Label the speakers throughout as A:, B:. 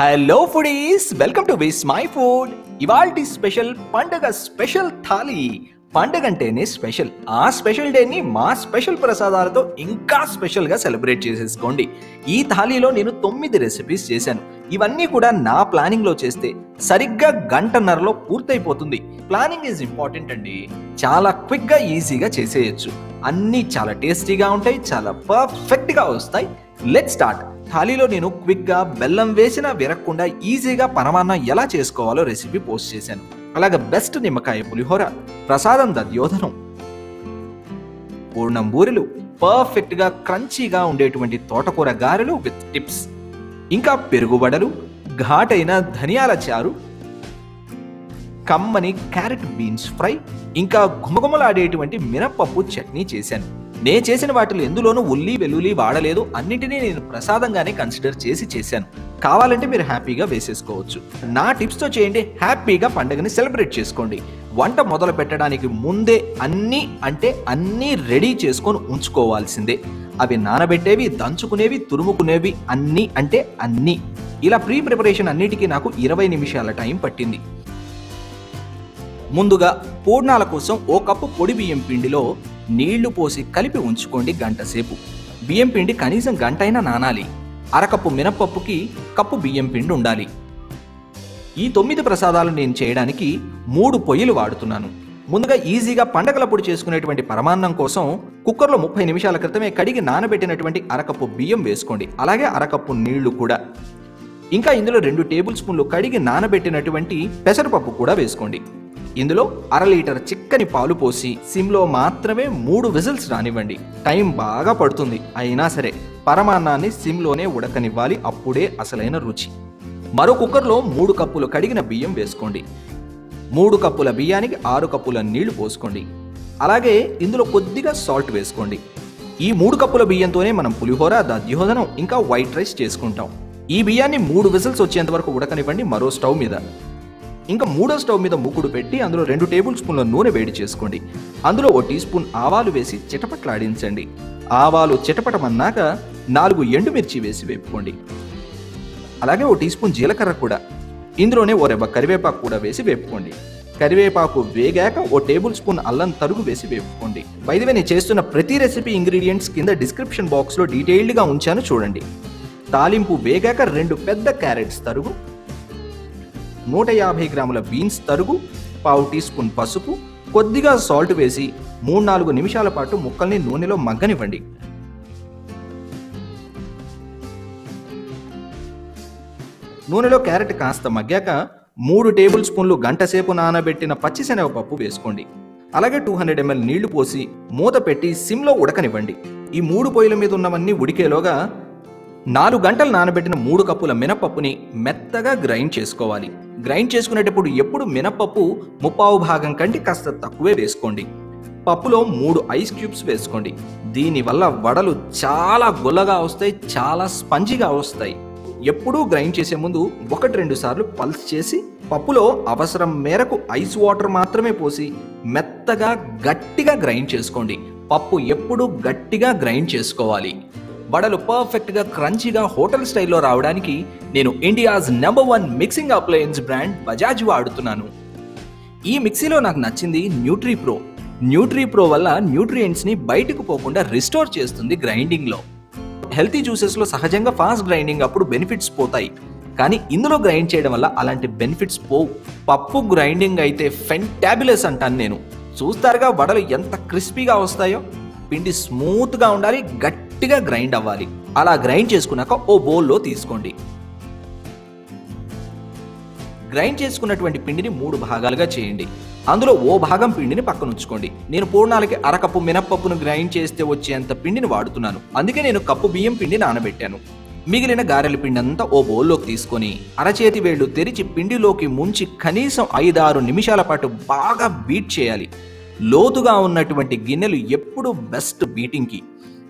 A: Hello foodies welcome to Vismai food ఇవాల్టి special పండగ special thali. పండగ అంటేనే స్పెషల్. ఆ స్పెషల్ డేని మా స్పెషల్ ప్రసాదాలతో ఇంకా స్పెషల్గా సెలబ్రేట్ చేసేసుకోండి. ఈ థాలీలో నేను తొమ్మిది రెసిపీస్ చేశాను. ఇవన్నీ కూడా నా ప్లానింగ్లో చేస్తే సరిగ్గా గంటన్నరలో పూర్తయిపోతుంది. ప్లానింగ్ ఈజ్ ఇంపార్టెంట్ అండి. చాలా క్విక్గా ఈజీగా చేసేయచ్చు. అన్నీ చాలా టేస్టీగా ఉంటాయి చాలా పర్ఫెక్ట్గా వస్తాయి. Let start. థాలీలో నేను క్విక్గా బెల్లం వేసినా విరక్కుండా ఈజీగా పరమాన్నం ఎలా చేసుకోవాలో రెసిపీ పోస్ట్ చేశాను. అలాగే బెస్ట్ నిమ్మకాయ పులిహోర ప్రసాదం దద్యోధనం పూర్ణం బూరెలు పర్ఫెక్ట్గా క్రంచీగా ఉండేటువంటి తోటకూర గారెలు విత్ టిప్స్. ఇంకా పెరుగుబడలు ఘాటైన ధనియాల చారు కమ్మని క్యారెట్ బీన్స్ ఫ్రై ఇంకా గుమగుమలాడేటువంటి మినప్పప్పు చట్నీ చేశాను. నే చేసిన వాటిలో ఎందులోనూ ఉల్లి వెల్లుల్లి వాడలేదు. అన్నింటినీ నేను ప్రసాదంగానే కన్సిడర్ చేసి చేశాను. కావాలంటే మీరు హ్యాపీగా వేసేసుకోవచ్చు. నా టిప్స్తో చేయండి. హ్యాపీగా పండుగని సెలబ్రేట్ చేసుకోండి. వంట మొదలు పెట్టడానికి ముందే అన్నీ అంటే అన్నీ రెడీ చేసుకొని ఉంచుకోవాల్సిందే. అవి నానబెట్టేవి దంచుకునేవి తురుముకునేవి అన్నీ అంటే అన్నీ. ఇలా ప్రీ ప్రిపరేషన్ అన్నిటికీ నాకు ఇరవై నిమిషాల టైం పట్టింది. ముందుగా పూర్ణాల కోసం ఓ కప్పు పొడి బియ్యం పిండిలో నీళ్ళు పోసి కలిపి ఉంచుకోండి గంట సేపు. బియ్యం పిండి కనీసం గంట అయినా నానాలి. అరకప్పు మినప్పప్పుకి కప్పు బియ్యం పిండి ఉండాలి. ఈ తొమ్మిది ప్రసాదాలు నేను చేయడానికి మూడు పొయ్యిలు వాడుతున్నాను. ముందుగా ఈజీగా పండగలప్పుడు చేసుకునేటువంటి పరమాన్నం కోసం కుక్కర్లో ముప్పై నిమిషాల క్రితమే కడిగి నానబెట్టినటువంటి అరకప్పు బియ్యం వేసుకోండి. అలాగే అరకప్పు నీళ్ళు కూడా. ఇంకా ఇందులో రెండు టేబుల్ స్పూన్లు కడిగి నానబెట్టినటువంటి పెసరపప్పు కూడా వేసుకోండి. ఇందులో అర లీటర్ చిక్కని పాలు పోసి సిమ్లో మాత్రమే మూడు విజిల్స్ రానివ్వండి. టైం బాగా పడుతుంది. అయినా సరే పరమాన్నాన్ని సిమ్లోనే ఉడకనివ్వాలి. అప్పుడే అసలైన రుచి. మరో కుక్కర్లో మూడు కప్పులు కడిగిన బియ్యం వేసుకోండి. మూడు కప్పుల బియ్యానికి ఆరు కప్పుల నీళ్ళు పోసుకోండి. అలాగే ఇందులో కొద్దిగా సాల్ట్ వేసుకోండి. ఈ మూడు కప్పుల బియ్యంతోనే మనం పులిహోర దద్యోధనం ఇంకా వైట్ రైస్ చేసుకుంటాం. ఈ బియ్యాన్ని మూడు విజిల్స్ వచ్చేంత వరకు ఉడకనివ్వండి మరో స్టవ్ మీద. ఇంకా మూడో స్టవ్ మీద మూకుడు పెట్టి అందులో రెండు టేబుల్ స్పూన్ల నూనె వేడి చేసుకోండి. అందులో ఓ టీ స్పూన్ ఆవాలు వేసి చిటపట్లాడించండి. ఆవాలు చిటపటమన్నాక నాలుగు ఎండుమిర్చి వేసి వేపుకోండి. అలాగే ఓ టీ స్పూన్ జీలకర్ర కూడా. ఇందులోనే ఓ రెబ్బ కరివేపాకు కూడా వేసి వేపుకోండి. కరివేపాకు వేగాక ఓ టేబుల్ స్పూన్ అల్లం తరుగు వేసి వేపుకోండి. బైదవే నేను చేస్తున్న ప్రతి రెసిపీ ఇంగ్రీడియంట్స్ కింద డిస్క్రిప్షన్ బాక్స్లో డీటెయిల్డ్గా ఉంచాను చూడండి. తాలింపు వేగాక రెండు పెద్ద క్యారెట్స్ తరుగు నూట యాభై గ్రాముల బీన్స్ తరుగు పావు టీ స్పూన్ పసుపు కొద్దిగా సాల్ట్ వేసి మూడు నాలుగు నిమిషాల పాటు ముక్కల్ని నూనెలో మగ్గనివ్వండి. నూనెలో క్యారెట్ కాస్త మగ్గాక మూడు టేబుల్ స్పూన్లు గంట సేపు నానబెట్టిన పచ్చిశనగపప్పు వేసుకోండి. అలాగే టూ హండ్రెడ్ ఎంఎల్ నీళ్ళు పోసి మూత పెట్టి సిమ్లో ఉడకనివ్వండి. ఈ మూడు పొయ్యిల మీద ఉన్నవన్నీ ఉడికేలోగా నాలుగు గంటలు నానబెట్టిన మూడు కప్పుల మినపప్పుని మెత్తగా గ్రైండ్ చేసుకోవాలి. గ్రైండ్ చేసుకునేటప్పుడు ఎప్పుడు మినపప్పు ముప్పావు భాగం కంటే కాస్త తక్కువే వేసుకోండి. పప్పులో మూడు ఐస్ క్యూబ్స్ వేసుకోండి. దీనివల్ల వడలు చాలా గుల్లగా వస్తాయి చాలా స్పంజిగా వస్తాయి. ఎప్పుడూ గ్రైండ్ చేసే ముందు ఒకటి రెండు సార్లు పల్స్ చేసి పప్పులో అవసరం మేరకు ఐస్ వాటర్ మాత్రమే పోసి మెత్తగా గట్టిగా గ్రైండ్ చేసుకోండి. పప్పు ఎప్పుడూ గట్టిగా గ్రైండ్ చేసుకోవాలి. వడలు పర్ఫెక్ట్గా క్రంచీగా హోటల్ స్టైల్లో రావడానికి నేను India's number one mixing appliance brand Bajaj వాడుతున్నాను ఈ మిక్సీలో నాకు నచ్చింది న్యూట్రీ ప్రో న్యూట్రీ ప్రో వల్ల న్యూట్రియంట్స్ని బయటకు పోకుండా రిస్టోర్ చేస్తుంది గ్రైండింగ్లో హెల్తీ జ్యూసెస్లో సహజంగా ఫాస్ట్ గ్రైండింగ్ అప్పుడు బెనిఫిట్స్ పోతాయి. కానీ ఇందులో గ్రైండ్ చేయడం వల్ల అలాంటి బెనిఫిట్స్ పోవు. పప్పు గ్రైండింగ్ అయితే ఫెంటాబులస్ అంటాను నేను. చూస్తారుగా వడలు ఎంత క్రిస్పీగా వస్తాయో? పిండి స్మూత్గా ఉండాలి గట్టి గట్టిగా గ్రైండ్ అవ్వాలి. అలా గ్రైండ్ చేసుకున్నాక ఓ బౌల్లో తీసుకోండి. గ్రైండ్ చేసుకున్నటువంటి పిండిని మూడు భాగాలుగా చేయండి. అందులో ఓ భాగం పిండిని పక్కన ఉంచుకోండి నేను పూర్ణాలకి అరకప్పు మినప్పప్పును గ్రైండ్ చేస్తే వచ్చేంత పిండిని వాడుతున్నాను. అందుకే నేను కప్పు బియ్యం పిండి నానబెట్టాను. మిగిలిన గారెల పిండి అంతా ఓ బౌల్లోకి తీసుకొని అరచేతి వేళ్ళు తెరిచి పిండిలోకి ముంచి కనీసం ఐదారు నిమిషాల పాటు బాగా బీట్ చేయాలి. లోతుగా ఉన్నటువంటి గిన్నెలు ఎప్పుడు బెస్ట్ బీటింగ్కి.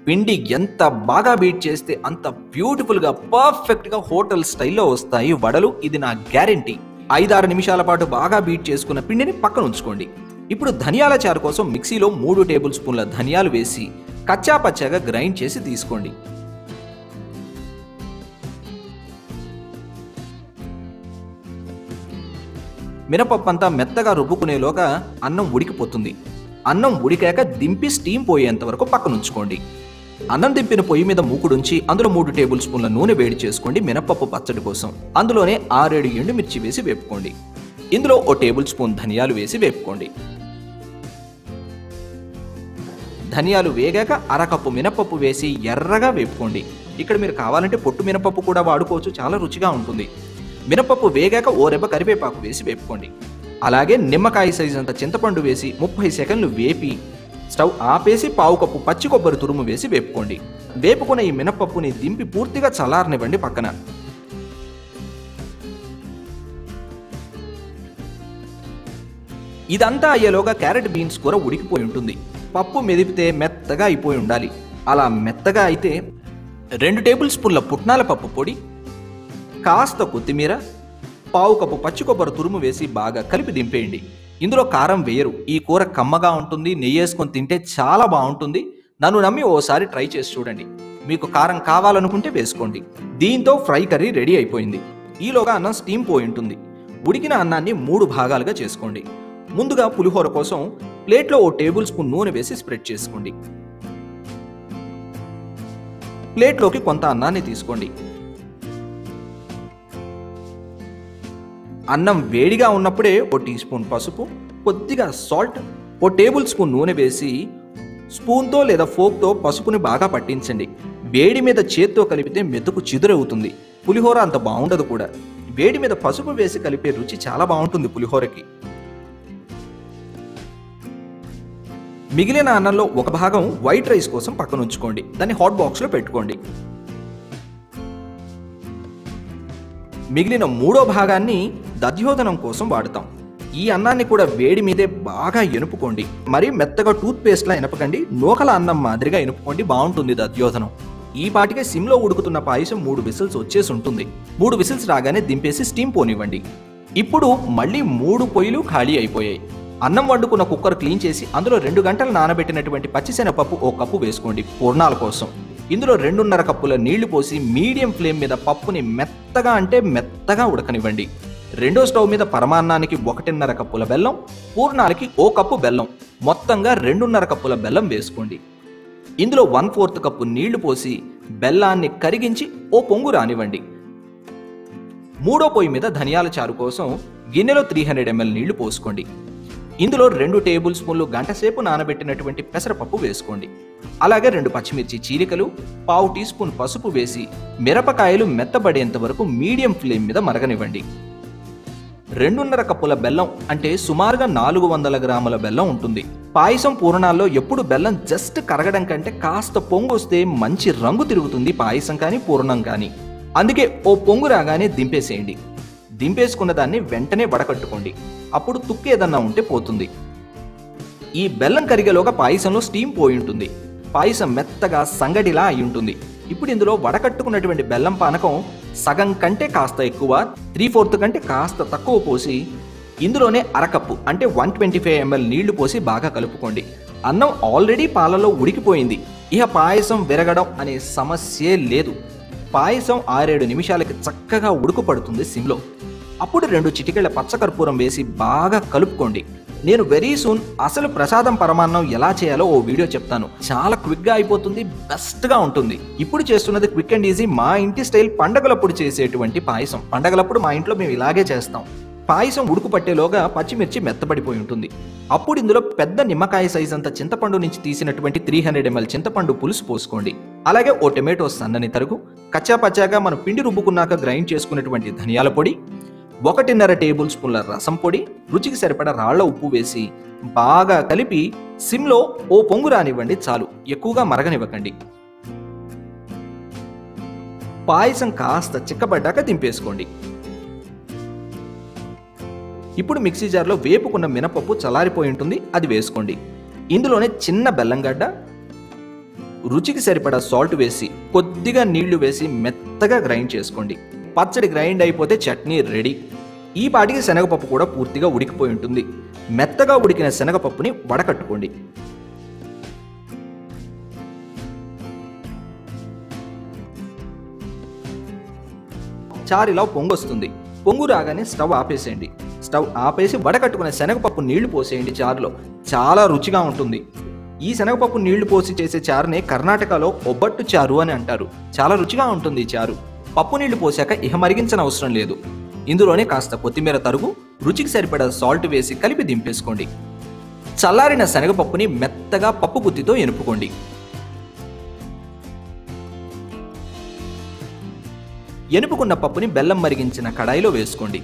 A: పిండి ఎంత బాగా బీట్ చేస్తే అంత బ్యూటిఫుల్గా పర్ఫెక్ట్గా హోటల్ స్టైల్లో వస్తాయి వడలు. ఇది నా గ్యారంటీ ఐదారు నిమిషాల పాటు బాగా బీట్ చేసుకున్న పిండిని పక్కన ఉంచుకోండి. ఇప్పుడు ధనియాల చారు కోసం మిక్సీలో మూడు టేబుల్ స్పూన్ల ధనియాలు వేసి కచ్చా పచ్చాగా గ్రైండ్ చేసి తీసుకోండి. మినపప్పంతా మెత్తగా రుబ్బుకునేలోగా అన్నం ఉడికిపోతుంది. అన్నం ఉడికాక దింపి స్టీమ్ పోయేంత వరకు పక్కనుంచుకోండి అన్నం దింపిన పొయ్యి మీద మూకుడుంచి అందులో మూడు టేబుల్ స్పూన్ల నూనె వేడి చేసుకోండి మినపప్పు పచ్చడి కోసం. అందులోనే ఆరేడు ఎండుమిర్చి వేసి వేపుకోండి. ఇందులో ఓ టేబుల్ స్పూన్ ధనియాలు వేసి వేపుకోండి. ధనియాలు వేగాక అరకప్పు మినపప్పు వేసి ఎర్రగా వేపుకోండి. ఇక్కడ మీరు కావాలంటే పొట్టు మినపప్పు కూడా వాడుకోవచ్చు చాలా రుచిగా ఉంటుంది. మినపప్పు వేగాక ఓ రెబ్బ కరివేపాకు వేసి వేపుకోండి. అలాగే నిమ్మకాయ సైజు అంత చింతపండు వేసి ముప్పై సెకండ్లు వేపి స్టవ్ ఆపేసి పావు కప్పు పచ్చి కొబ్బరి తురుము వేసి వేపుకోండి. వేపుకున్న ఈ మినపప్పుని దింపి పూర్తిగా చల్లారనివ్వండి పక్కన. ఇదంతా అయ్యేలోగా క్యారెట్ బీన్స్ కూర ఉడికిపోయి ఉంటుంది. పప్పు మెదిపితే మెత్తగా అయిపోయి ఉండాలి. అలా మెత్తగా అయితే రెండు టేబుల్ స్పూన్ల పుట్నాల పప్పు పొడి కాస్త కొత్తిమీర పావు కప్పు పచ్చి కొబ్బరి తురుము వేసి బాగా కలిపి దింపేయండి. ఇందులో కారం వేయరు. ఈ కూర కమ్మగా ఉంటుంది నెయ్యి వేసుకొని తింటే చాలా బాగుంటుంది. నన్ను నమ్మి ఓసారి ట్రై చేసి చూడండి. మీకు కారం కావాలనుకుంటే వేసుకోండి. దీంతో ఫ్రై కర్రీ రెడీ అయిపోయింది. ఈలోగా అన్నం స్టీమ్ పోయి ఉంటుంది. ఉడికిన అన్నాన్ని మూడు భాగాలుగా చేసుకోండి. ముందుగా పులిహోర కోసం ప్లేట్లో ఓ టేబుల్ స్పూన్ నూనె వేసి స్ప్రెడ్ చేసుకోండి. ప్లేట్లోకి కొంత అన్నాన్ని తీసుకోండి. అన్నం వేడిగా ఉన్నప్పుడే ఓ టీ స్పూన్ పసుపు కొద్దిగా సాల్ట్ ఓ టేబుల్ స్పూన్ నూనె వేసి స్పూన్తో లేదా ఫోక్తో పసుపుని బాగా పట్టించండి. వేడి మీద చేత్తో కలిపితే మెతుకు చిదురవుతుంది. పులిహోర అంత బాగుండదు కూడా. వేడి మీద పసుపు వేసి కలిపే రుచి చాలా బాగుంటుంది పులిహోరకి. మిగిలిన అన్నంలో ఒక భాగం వైట్ రైస్ కోసం పక్కన ఉంచుకోండి దాన్ని హాట్ బాక్స్లో పెట్టుకోండి. మిగిలిన మూడో భాగాన్ని దధ్యోదనం కోసం వాడతాం. ఈ అన్నాన్ని కూడా వేడి మీదే బాగా ఎనుపుకోండి. మరి మెత్తగా టూత్ పేస్ట్లా ఎనపకండి. నూకల అన్నం మాదిరిగా ఎనుపుకోండి. బాగుంటుంది దధ్యోదనం. ఈ పాటికే సిమ్లో ఉడుకుతున్న పాయసం మూడు విసిల్స్ వచ్చేసి ఉంటుంది. మూడు విసిల్స్ రాగానే దింపేసి స్టీమ్ పోనివ్వండి. ఇప్పుడు మళ్ళీ మూడు పొయ్యిలు ఖాళీ అయిపోయాయి. అన్నం వండుకున్న కుక్కర్ క్లీన్ చేసి అందులో రెండు గంటలు నానబెట్టినటువంటి పచ్చిశనగపప్పు ఓ కప్పు వేసుకోండి పూర్ణాల కోసం. ఇందులో రెండున్నర కప్పుల నీళ్ళు పోసి మీడియం ఫ్లేమ్ మీద పప్పుని మెత్తగా అంటే మెత్తగా ఉడకనివ్వండి. రెండో స్టవ్ మీద పరమాన్నానికి ఒకటిన్నర కప్పుల బెల్లం పూర్ణాలకి ఓ కప్పు బెల్లం మొత్తంగా రెండున్నర కప్పుల బెల్లం వేసుకోండి. ఇందులో వన్ ఫోర్త్ కప్పు నీళ్ళు పోసి బెల్లాన్ని కరిగించి ఓ పొంగు రానివ్వండి. మూడో పొయ్యి మీద ధనియాల చారు కోసం గిన్నెలో త్రీ హండ్రెడ్ ఎంఎల్ నీళ్ళు పోసుకోండి. ఇందులో రెండు టేబుల్ స్పూన్లు గంటసేపు నానబెట్టినటువంటి పెసరపప్పు వేసుకోండి. అలాగే రెండు పచ్చిమిర్చి చీలికలు పావు టీ స్పూన్ పసుపు వేసి మిరపకాయలు మెత్తబడేంత వరకు మీడియం ఫ్లేమ్ మీద మరగనివ్వండి. రెండున్నర కప్పుల బెల్లం అంటే సుమారుగా నాలుగు వందల గ్రాముల బెల్లం ఉంటుంది. పాయసం పూర్ణాల్లో ఎప్పుడు బెల్లం జస్ట్ కరగడం కంటే కాస్త పొంగు వస్తే మంచి రంగు తిరుగుతుంది పాయసం కానీ పూర్ణం కానీ. అందుకే ఓ పొంగు రాగానే దింపేసేయండి. దింపేసుకున్న దాన్ని వెంటనే వడకట్టుకోండి. అప్పుడు తుక్కు ఏదన్నా ఉంటే పోతుంది. ఈ బెల్లం కరిగేలోగా పాయసంలో స్టీమ్ పోయి ఉంటుంది. పాయసం మెత్తగా సంగడిలా అయి ఉంటుంది. ఇప్పుడు ఇందులో వడకట్టుకున్నటువంటి బెల్లం పానకం సగం కంటే కాస్త ఎక్కువ త్రీ ఫోర్త్ కంటే కాస్త తక్కువ పోసి ఇందులోనే అరకప్పు అంటే వన్ ట్వంటీ ఫైవ్ ఎంఎల్ నీళ్ళు పోసి బాగా కలుపుకోండి. అన్నం ఆల్రెడీ పాలలో ఉడికిపోయింది. ఇక పాయసం విరగడం అనే సమస్యే లేదు. పాయసం ఆరేడు నిమిషాలకి చక్కగా ఉడుకు పడుతుంది సిమ్లో. అప్పుడు రెండు చిటికెళ్ళ పచ్చకర్పూరం వేసి బాగా కలుపుకోండి. నేను వెరీ సూన్ అసలు ప్రసాదం పరమాన్నం ఎలా చేయాలో ఓ వీడియో చెప్తాను. చాలా క్విక్గా అయిపోతుంది బెస్ట్గా ఉంటుంది. ఇప్పుడు చేస్తున్నది క్విక్ అండ్ ఈజీ మా ఇంటి స్టైల్ పండగలప్పుడు చేసేటువంటి పాయసం. పండగలప్పుడు మా ఇంట్లో మేము ఇలాగే చేస్తాం. పాయసం ఉడుకు పట్టేలోగా పచ్చిమిర్చి మెత్తబడిపోయి ఉంటుంది. అప్పుడు ఇందులో పెద్ద నిమ్మకాయ సైజ్ అంత చింతపండు నుంచి తీసినటువంటి త్రీ హండ్రెడ్ ఎంఎల్ చింతపండు పులుసు పోసుకోండి. అలాగే ఓ టొమాటో సన్నని తరుగు. కచ్చా పచ్చాగా మనం పిండి రుబ్బుకున్నాక గ్రైండ్ చేసుకున్నటువంటి ధనియాల పొడి ఒకటిన్నర టేబుల్ స్పూన్ల రసం పొడి రుచికి సరిపడా రాళ్ళ ఉప్పు వేసి బాగా కలిపి సిమ్లో ఓ పొంగు రానివ్వండి చాలు. ఎక్కువగా మరగనివ్వకండి. పాయసం కాస్త చిక్కబడ్డాక దింపేసుకోండి. ఇప్పుడు మిక్సీ జార్లో వేపుకున్న మినపప్పు చల్లారిపోయి ఉంటుంది అది వేసుకోండి. ఇందులోనే చిన్న బెల్లంగడ్డ రుచికి సరిపడా సాల్ట్ వేసి కొద్దిగా నీళ్ళు వేసి మెత్తగా గ్రైండ్ చేసుకోండి. పచ్చడి గ్రైండ్ అయిపోతే చట్నీ రెడీ. ఈ పాటికి శనగపప్పు కూడా పూర్తిగా ఉడికిపోయి ఉంటుంది. మెత్తగా ఉడికిన శనగపప్పుని వడకట్టుకోండి. చారిలా పొంగొస్తుంది పొంగు రాగానే స్టవ్ ఆపేసేయండి. స్టవ్ ఆపేసి వడకట్టుకునే శనగపప్పు నీళ్ళు పోసేయండి చారులో. చాలా రుచిగా ఉంటుంది. ఈ శనగపప్పు నీళ్ళు పోసి చేసే చారునే కర్ణాటకలో ఒబ్బట్టు చారు అని అంటారు. చాలా రుచిగా ఉంటుంది ఈ చారు. పప్పు నీళ్ళు పోసాక ఇహ మరిగించిన అవసరం లేదు. ఇందులోనే కాస్త కొత్తిమీర తరుగు రుచికి సరిపడా సాల్ట్ వేసి కలిపి దింపేసుకోండి. చల్లారిన శనగపప్పుని మెత్తగా పప్పు గుత్తితో ఎనుపుకోండి. ఎనుపుకున్న పప్పుని బెల్లం మరిగించిన కడాయిలో వేసుకోండి.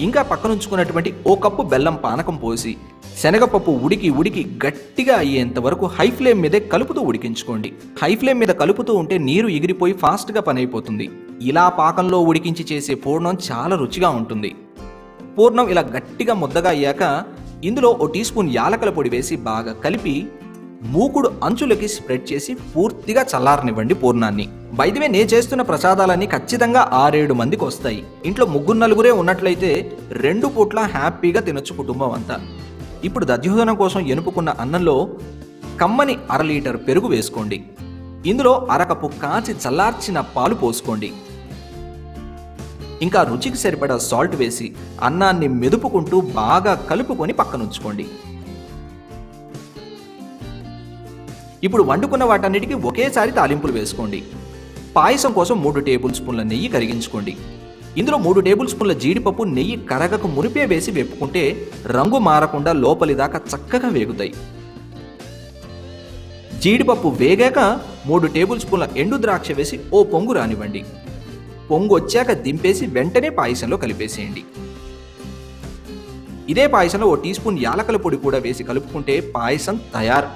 A: ఇంకా పక్కనుంచుకున్నటువంటి ఓ కప్పు బెల్లం పానకం పోసి శనగపప్పు ఉడికి ఉడికి గట్టిగా అయ్యేంత వరకు హై ఫ్లేమ్ మీదే కలుపుతూ ఉడికించుకోండి. హై ఫ్లేమ్ మీద కలుపుతూ ఉంటే నీరు ఎగిరిపోయి ఫాస్ట్గా పని అయిపోతుంది ఇలా పాకంలో ఉడికించి చేసే పూర్ణం చాలా రుచిగా ఉంటుంది. పూర్ణం ఇలా గట్టిగా ముద్దగా అయ్యాక ఇందులో ఓ టీ స్పూన్ యాలకల పొడి వేసి బాగా కలిపి మూకుడు అంచులకి స్ప్రెడ్ చేసి పూర్తిగా చల్లారనివ్వండి పూర్ణాన్ని. వైద్యమే నే చేస్తున్న ప్రసాదాలన్నీ ఖచ్చితంగా ఆరేడు మందికి వస్తాయి. ఇంట్లో ముగ్గురు నలుగురే ఉన్నట్లయితే రెండు పూట్ల హ్యాపీగా తినొచ్చు కుటుంబం అంతా. ఇప్పుడు దధ్యోదనం కోసం ఎనుపుకున్న అన్నంలో కమ్మని అర లీటర్ పెరుగు వేసుకోండి. ఇందులో అరకప్పు కాచి చల్లార్చిన పాలు పోసుకోండి. ఇంకా రుచికి సరిపడా సాల్ట్ వేసి అన్నాన్ని మెదుపుకుంటూ బాగా కలుపుకొని పక్కనుంచుకోండి. ఇప్పుడు వండుకున్న వాటన్నిటికీ ఒకేసారి తాలింపులు వేసుకోండి. పాయసం కోసం మూడు టేబుల్ స్పూన్ల నెయ్యి కరిగించుకోండి. ఇందులో మూడు టేబుల్ స్పూన్ల జీడిపప్పు నెయ్యి కరగకు మురిపే వేసి వేపుకుంటే రంగు మారకుండా లోపలి దాకా చక్కగా వేగుతాయి. జీడిపప్పు వేగాక మూడు టేబుల్ స్పూన్ల ఎండు ద్రాక్ష వేసి ఓ పొంగు రానివ్వండి. పొంగు వచ్చాక దింపేసి వెంటనే పాయసంలో కలిపేసేయండి. ఇదే పాయసంలో ఓ టీ స్పూన్ యాలకల పొడి కూడా వేసి కలుపుకుంటే పాయసం తయారు.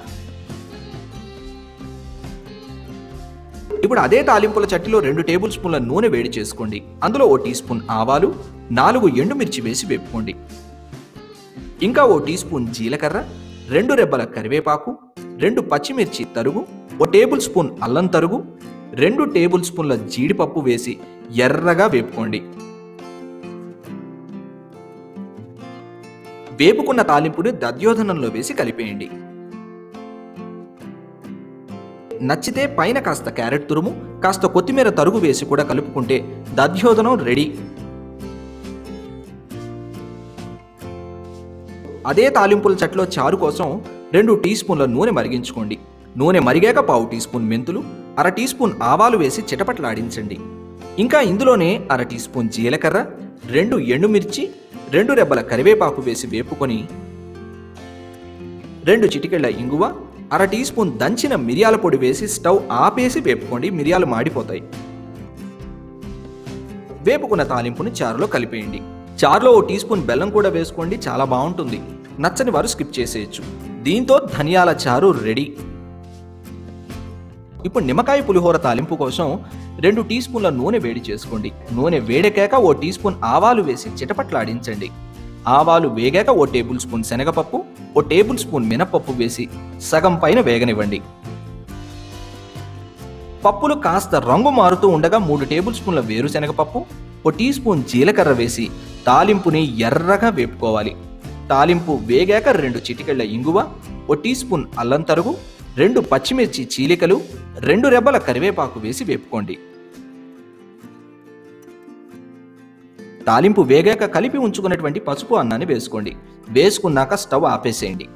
A: ఇప్పుడు అదే తాలింపుల చట్టిలో రెండు టేబుల్ స్పూన్ల నూనె వేడి చేసుకోండి. అందులో ఓ టీ స్పూన్ ఆవాలు నాలుగు ఎండుమిర్చి వేసి వేపుకోండి. ఇంకా ఓ టీ స్పూన్ జీలకర్ర రెండు రెబ్బల కరివేపాకు రెండు పచ్చిమిర్చి తరుగు ఓ టేబుల్ స్పూన్ అల్లం తరుగు రెండు టేబుల్ స్పూన్ల జీడిపప్పు వేసి ఎర్రగా వేపుకోండి. వేపుకున్న తాలింపుని దద్యోధనంలో వేసి కలిపేయండి. నచ్చితే పైన కాస్త క్యారెట్ తురుము కాస్త కొత్తిమీర తరుగు వేసి కూడా కలుపుకుంటే దధ్యోదనం రెడీ. అదే తాలింపుల చట్లో చారు కోసం రెండు టీ స్పూన్ల నూనె మరిగించుకోండి. నూనె మరిగాక పావు టీ స్పూన్ మెంతులు అర టీ స్పూన్ ఆవాలు వేసి చిటపట్లాడించండి ఇంకా ఇందులోనే అర టీ స్పూన్ జీలకర్ర రెండు ఎండుమిర్చి రెండు రెబ్బల కరివేపాకు వేసి వేపుకొని రెండు చిటికెళ్ళ ఇంగువ అర టీ స్పూన్ దంచిన మిరియాల పొడి వేసి స్టవ్ ఆపేసి వేపుకోండి. మిరియాలు మాడిపోతాయి. వేపుకున్న తాలింపుని చారులో కలిపేయండి. చారులో ఓ టీ స్పూన్ బెల్లం కూడా వేసుకోండి. చాలా బాగుంటుంది. నచ్చని వారు స్కిప్ చేసేయచ్చు. దీంతో ధనియాల చారు రెడీ. ఇప్పుడు నిమ్మకాయ పులిహోర తాలింపు కోసం రెండు టీ స్పూన్ల నూనె వేడి చేసుకోండి. నూనె వేడెక్కాక ఓ టీ స్పూన్ ఆవాలు వేసి చిటపట్లాడించండి. ఆవాలు వేగాక ఓ టేబుల్ స్పూన్ శనగపప్పు ఓ టేబుల్ స్పూన్ మినపప్పు వేసి సగం పైన వేగనివ్వండి. పప్పులు కాస్త రంగు మారుతూ ఉండగా మూడు టేబుల్ స్పూన్ల వేరుశనగపప్పు ఓ టీ స్పూన్ జీలకర్ర వేసి తాలింపుని ఎర్రగా వేపుకోవాలి. తాలింపు వేగాక రెండు చిటికెళ్ళ ఇంగువ ఓ టీ స్పూన్ అల్లం తరుగు రెండు పచ్చిమిర్చి చీలికలు రెండు రెబ్బల కరివేపాకు వేసి వేపుకోండి. తాలింపు వేగాక కలిపి ఉంచుకున్నటువంటి పసుపు అన్నాన్ని వేసుకోండి. వేసుకున్నాక స్టవ్ ఆపేసేయండి.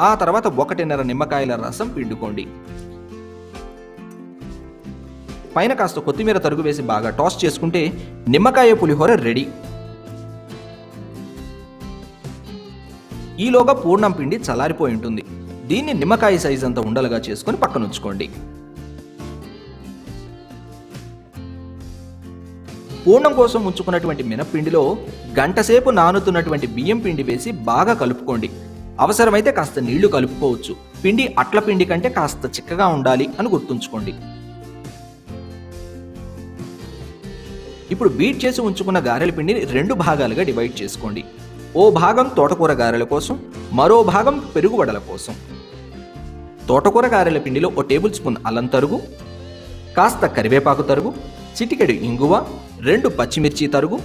A: ఆ తర్వాత ఒకటిన్నర నిమ్మకాయల రసం పిండుకోండి. పైన కాస్త కొత్తిమీర తరుగు వేసి బాగా టాస్ చేసుకుంటే నిమ్మకాయ పులిహోర రెడీ. ఈలోగా పూర్ణం పిండి చల్లారిపోయి ఉంటుంది. దీన్ని నిమ్మకాయ సైజ్ అంత ఉండలుగా చేసుకొని పక్కన పూర్ణం కోసం ఉంచుకున్నటువంటి మినప్పిండిలో గంటసేపు నానుతున్నటువంటి బియ్యం పిండి వేసి బాగా కలుపుకోండి. అవసరమైతే కాస్త నీళ్ళు కలుపుకోవచ్చు. పిండి అట్ల పిండి కంటే కాస్త చిక్కగా ఉండాలి అని గుర్తుంచుకోండి. ఇప్పుడు బీట్ చేసి ఉంచుకున్న గారెల పిండిని రెండు భాగాలుగా డివైడ్ చేసుకోండి. ఓ భాగం తోటకూర గారెల కోసం మరో భాగం పెరుగు వడల కోసం. తోటకూర గారెల పిండిలో ఓ టేబుల్ స్పూన్ అల్లం తరుగు కాస్త కరివేపాకు తరుగు చిటికెడు ఇంగువ రెండు పచ్చిమిర్చి తరుగు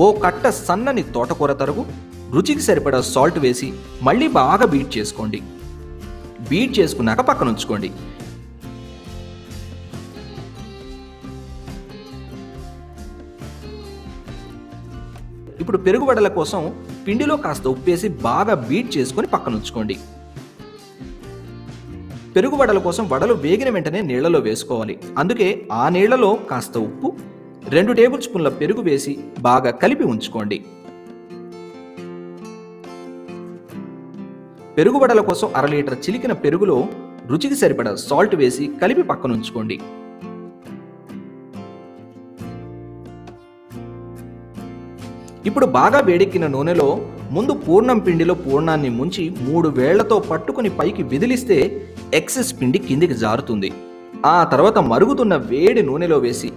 A: ఓ కట్ట సన్నని తోటకూర తరుగు రుచికి సరిపడా సాల్ట్ వేసి మళ్ళీ బాగా బీట్ చేసుకోండి. బీట్ చేసుకున్నాక పక్కన ఉంచుకోండి. ఇప్పుడు పెరుగు వడల కోసం పిండిలో కాస్త ఉప్పేసి బాగా బీట్ చేసుకొని పక్కన ఉంచుకోండి. పెరుగు వడల కోసం వడలు వేగిన వెంటనే నీళ్ళలో వేసుకోవాలి. అందుకే ఆ నీళ్ళలో కాస్త ఉప్పు రెండు టేబుల్ స్పూన్ల పెరుగు వేసి బాగా కలిపి ఉంచుకోండి. పెరుగు వడల కోసం అర లీటర్ చిలికిన పెరుగులో రుచికి సరిపడా సాల్ట్ వేసి కలిపి పక్కన ఉంచుకోండి. ఇప్పుడు బాగా వేడెక్కిన నూనెలో ముందు పూర్ణం పిండిలో పూర్ణాన్ని ముంచి మూడు వేళ్ళతో పట్టుకుని పైకి విదిలిస్తే ఎక్సెస్ పిండి కిందికి జారుతుంది. ఆ తర్వాత మరుగుతున్న వేడి నూనెలో వేసి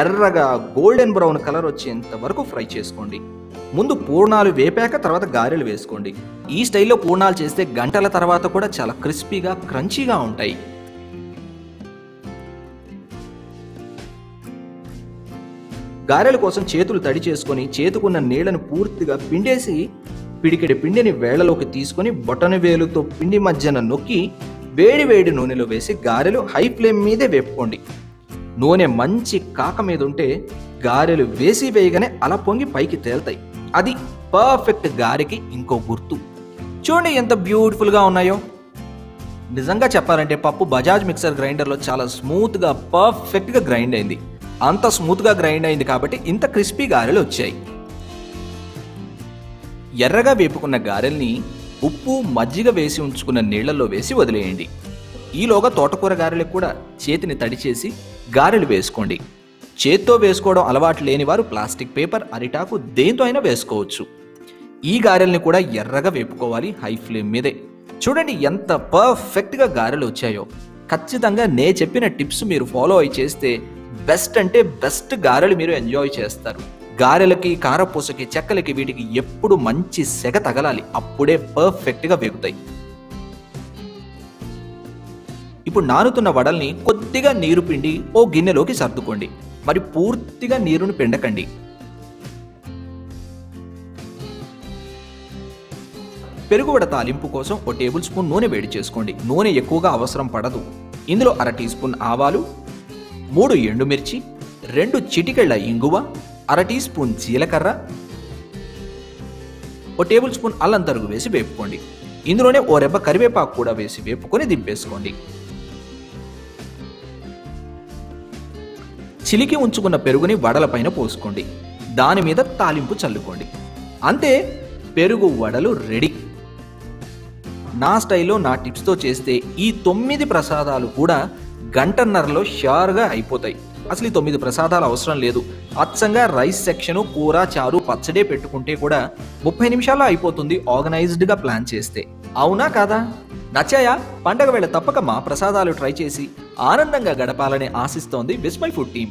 A: ఎర్రగా గోల్డెన్ బ్రౌన్ కలర్ వచ్చేంత వరకు ఫ్రై చేసుకోండి. ముందు పూర్ణాలు వేపాక తర్వాత గారెలు వేసుకోండి. ఈ స్టైల్లో పూర్ణాలు చేస్తే గంటల తర్వాత కూడా చాలా క్రిస్పీగా క్రంచీగా ఉంటాయి. గారెల కోసం చేతులు తడి చేసుకొని చేతుకున్న నీళ్ళను పూర్తిగా పిండేసి పిడికెడి పిండిని వేళ్ళలోకి తీసుకొని బొటన వేలుతో పిండి మధ్యన నొక్కి వేడి వేడి నూనెలో వేసి గారెలు హై ఫ్లేమ్ మీదే వేపుకోండి. నూనె మంచి కాక మీద ఉంటే గారెలు వేసి వేయగానే అలా పొంగి పైకి తేల్తాయి. అది పర్ఫెక్ట్ గారెకి ఇంకో గుర్తు. చూడండి ఎంత బ్యూటిఫుల్గా ఉన్నాయో. నిజంగా చెప్పాలంటే పప్పు బజాజ్ మిక్సర్ గ్రైండర్లో చాలా స్మూత్గా పర్ఫెక్ట్గా గ్రైండ్ అయింది. అంత స్మూత్గా గ్రైండ్ అయింది కాబట్టి ఇంత క్రిస్పీ గారెలు వచ్చాయి. ఎర్రగా వేపుకున్న గారెల్ని ఉప్పు మజ్జిగ వేసి ఉంచుకున్న నీళ్ళలో వేసి వదిలేయండి. ఈలోగా తోటకూర గారెలకు కూడా చేతిని తడిచేసి గారెలు వేసుకోండి. చేత్తో వేసుకోవడం అలవాటు లేని వారు ప్లాస్టిక్ పేపర్ అరిటాకు దేంతో అయినా వేసుకోవచ్చు. ఈ గారెల్ని కూడా ఎర్రగా వేపుకోవాలి హై ఫ్లేమ్ మీదే. చూడండి ఎంత పర్ఫెక్ట్గా గారెలు వచ్చాయో. ఖచ్చితంగా నే చెప్పిన టిప్స్ మీరు ఫాలో అయి చేస్తే బెస్ట్ అంటే బెస్ట్ గారెలు మీరు ఎంజాయ్ చేస్తారు. గారెలకి కారపూసకి చెక్కలకి వీటికి ఎప్పుడు మంచి సెగ తగలాలి. అప్పుడే పర్ఫెక్ట్గా వేగుతాయి. ఇప్పుడు నానుతున్న వడల్ని కొద్దిగా నీరు పిండి ఓ గిన్నెలోకి సర్దుకోండి. మరి పూర్తిగా నీరును పిండకండి. పెరుగు వడ తాలింపు కోసం ఓ టేబుల్ స్పూన్ నూనె వేడి చేసుకోండి. నూనె ఎక్కువగా అవసరం పడదు. ఇందులో అర టీ స్పూన్ ఆవాలు మూడు ఎండుమిర్చి రెండు చిటికెళ్ళ ఇంగువ అర టీ స్పూన్ జీలకర్ర ఓ టేబుల్ స్పూన్ అల్లం తరుగు వేసి వేపుకోండి. ఇందులోనే ఓ రెబ్బ కరివేపాకు కూడా వేసి వేపుకొని దింపేసుకోండి. చిలికి ఉంచుకున్న పెరుగుని వడలపైన పోసుకోండి. దాని మీద తాలింపు చల్లుకోండి. అంతే పెరుగు వడలు రెడీ. నా స్టైల్లో నా టిప్స్తో చేస్తే ఈ తొమ్మిది ప్రసాదాలు కూడా గంటన్నరలో షార్గా అయిపోతాయి. అసలు ఈ తొమ్మిది ప్రసాదాలు అవసరం లేదు. అచ్చంగా రైస్ సెక్షను కూర చారు పచ్చడే పెట్టుకుంటే కూడా ముప్పై నిమిషాల్లో అయిపోతుంది ఆర్గనైజ్డ్గా ప్లాన్ చేస్తే. అవునా కాదా? నచ్చాయా? పండగ వేళ తప్పక మా ప్రసాదాలు ట్రై చేసి ఆనందంగా గడపాలని ఆశిస్తోంది విస్మై ఫుడ్ టీం